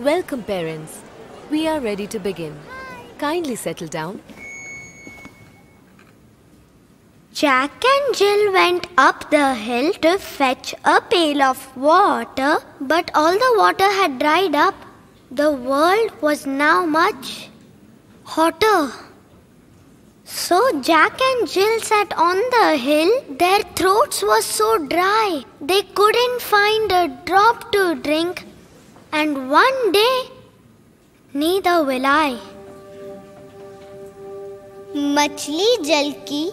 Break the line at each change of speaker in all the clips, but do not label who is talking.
Welcome, parents. We are ready to begin. Kindly settle down.
Jack and Jill went up the hill to fetch a pail of water, but all the water had dried up. The world was now much hotter. So Jack and Jill sat on the hill. Their throats were so dry they couldn't find a drop to drink. And one day, neither will I.
मछली जल की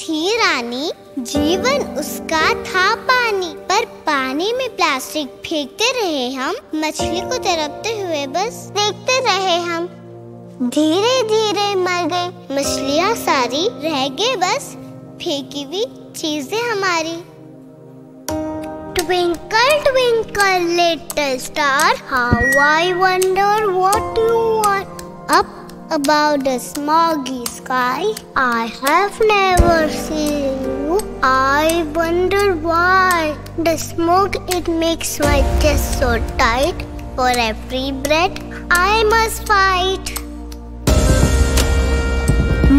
थी रानी जीवन उसका था पानी। पर पानी में प्लास्टिक फेंकते रहे हम मछली को तरपते हुए बस देखते रहे हम। धीरे धीरे मर गई मछलियाँ सारी रह गए बस फेंकी हुई चीज़ें हमारी।
Twinkle, twinkle, little star, how I wonder what you are.
Up above the smoggy sky
I have never seen you. I wonder why.
The smoke it makes my chest so tight. For every breath I must fight.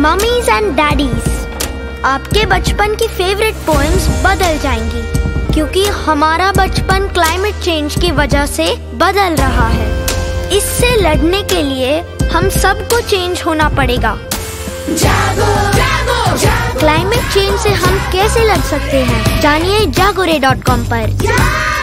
Mummies and daddies आपके बचपन की favourite poems बदल जाएंगी क्योंकि हमारा बचपन climate change की वजह से बदल रहा है। इससे लड़ने के लिए हम सबको चेंज होना पड़ेगा।
जागो जागो जागो।
क्लाइमेट चेंज से हम कैसे लड़ सकते हैं? जानिए जागोरे डॉट कॉम पर।
जागो।